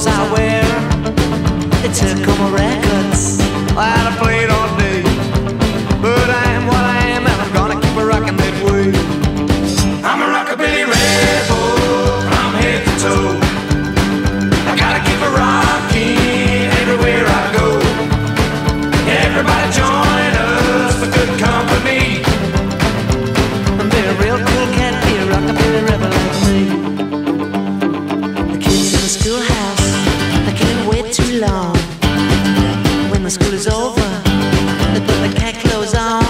clothes I wear. It took all my records. I had a plate long. When the school is over, they put the cat clothes on.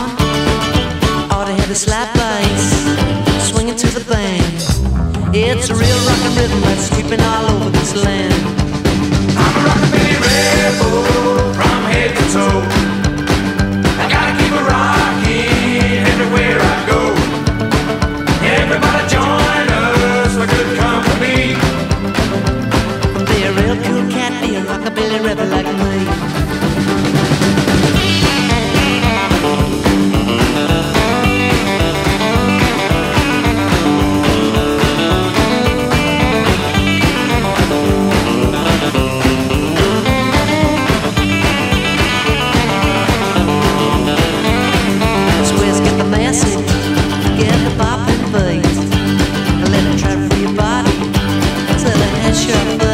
Or they have the slap bass, swinging to the band. It's a real rock and rhythm that's sweeping all over this land. Beat.